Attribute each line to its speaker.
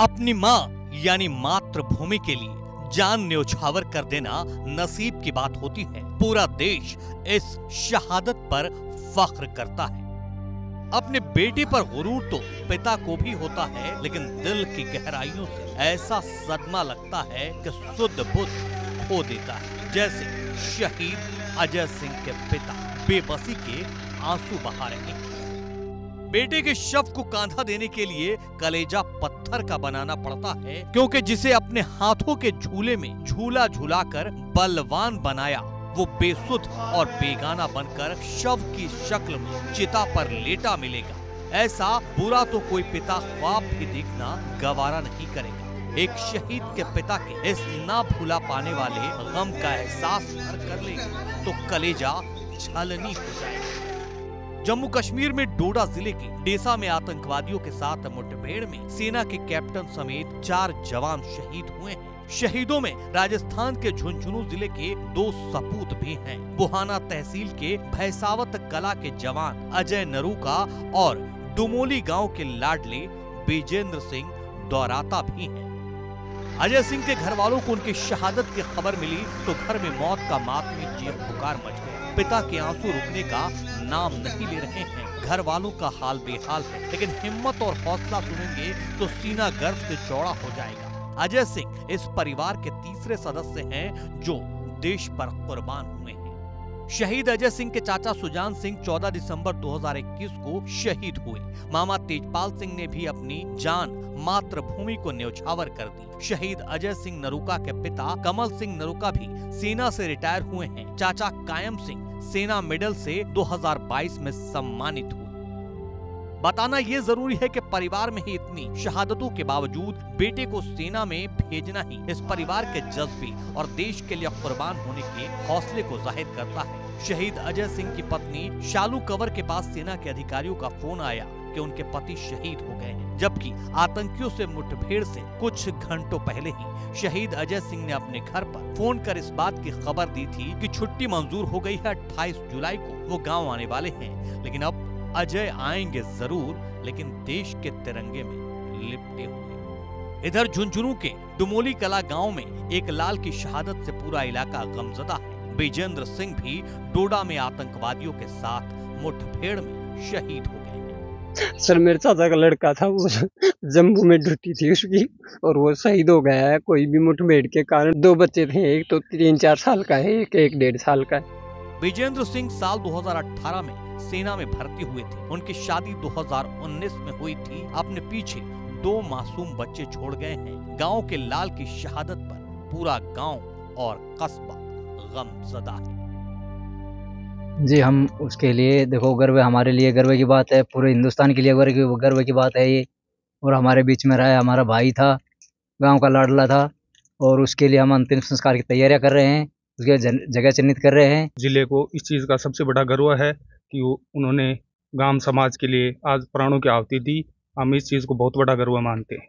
Speaker 1: अपनी माँ, यानी मातृभूमि के लिए जान न्यौछावर कर देना नसीब की बात होती है। पूरा देश इस शहादत पर फख्र करता है। अपने बेटे पर गुरूर तो पिता को भी होता है, लेकिन दिल की गहराइयों से ऐसा सदमा लगता है कि शुद्ध बुद्ध खो देता है। जैसे शहीद अजय सिंह के पिता बेबसी के आँसू बहा रहे हैं। बेटे के शव को कांधा देने के लिए कलेजा पत्थर का बनाना पड़ता है, क्योंकि जिसे अपने हाथों के झूले में झूला झूलाकर बलवान बनाया, वो बेसुध और बेगाना बनकर शव की शक्ल में चिता पर लेटा मिलेगा। ऐसा बुरा तो कोई पिता ख्वाब भी देखना, गवारा नहीं करेगा। एक शहीद के पिता के इस ना भूला पाने वाले गम का एहसास कर लेगा तो कलेजा छलनी हो जाएगा। जम्मू कश्मीर में डोडा ज़िले के डेसा में आतंकवादियों के साथ मुठभेड़ में सेना के कैप्टन समेत चार जवान शहीद हुए हैं। शहीदों में राजस्थान के झुंझुनू ज़िले के दो सपूत भी हैं। बुहाना तहसील के भैसावत कला के जवान अजय नरूका और डुमोली गाँव के लाडले विजेंद्र सिंह दौराता भी हैं। अजय सिंह के घर वालों को उनकी शहादत की खबर मिली तो घर में मौत का मातमी चीख पुकार मच गया। पिता के आँसू रुकने का नाम नहीं ले रहे हैं। घर वालों का हाल बेहाल है, लेकिन हिम्मत और हौसला सुनेंगे तो सीना गर्व से चौड़ा हो जाएगा। अजय सिंह इस परिवार के तीसरे सदस्य हैं जो देश पर कुर्बान हुए हैं। शहीद अजय सिंह के चाचा सुजान सिंह 14 दिसंबर 2021 को शहीद हुए। मामा तेजपाल सिंह ने भी अपनी जान मातृभूमि को न्यौछावर कर दी। शहीद अजय सिंह नरुका के पिता कमल सिंह नरुका भी सेना से रिटायर हुए हैं। चाचा कायम सिंह सेना मेडल से 2022 में सम्मानित हुए। बताना ये ज़रूरी है कि परिवार में ही इतनी शहादतों के बावजूद बेटे को सेना में भेजना ही इस परिवार के जज्बे और देश के लिए कुर्बान होने के हौसले को ज़ाहिर करता है। शहीद अजय सिंह की पत्नी शालू कंवर के पास सेना के अधिकारियों का फ़ोन आया कि उनके पति शहीद हो गए हैं, जबकि आतंकियों से मुठभेड़ से कुछ घंटों पहले ही शहीद अजय सिंह ने अपने घर पर फ़ोन कर इस बात की खबर दी थी कि छुट्टी मंजूर हो गई है 28 जुलाई को। वो गाँव आने वाले हैं, लेकिन अब अजय आएँगे ज़रूर, लेकिन देश के तिरंगे में लिपटे हुए। इधर झुंझुनू के डुमोली कला गाँव में एक लाल की शहादत से पूरा इलाका गमजदा है। विजेंद्र सिंह भी डोडा में आतंकवादियों के साथ मुठभेड़ में शहीद हो गए
Speaker 2: सर मेरे चाचा का लड़का था वो जम्मू में ड्यूटी थी उसकी और वो शहीद हो गया है कोई भी मुठभेड़ के कारण। दो बच्चे थे एक तो तीन चार साल का है एक एक डेढ़ साल का है।
Speaker 1: विजेंद्र सिंह साल 2018 में सेना में भर्ती हुए थे। उनकी शादी 2019 में हुई थी। अपने पीछे दो मासूम बच्चे छोड़ गए हैं। गाँव के लाल की शहादत पर पूरा गाँव और कस्बा गमजदा है
Speaker 3: जी हम उसके लिए देखो गर्व हमारे लिए गर्व की बात है पूरे हिंदुस्तान के लिए गर्व की गर्व की बात है ये और हमारे बीच में रहा है हमारा भाई था गाँव का लाडला था और उसके लिए हम अंतिम संस्कार की तैयारियाँ कर रहे हैं उसके जगह चिन्हित कर रहे हैं।
Speaker 4: ज़िले को इस चीज़ का सबसे बड़ा गर्व है कि वो उन्होंने गाँव समाज के लिए आज प्राणों की आहुति दी हम इस चीज़ को बहुत बड़ा गर्व मानते हैं।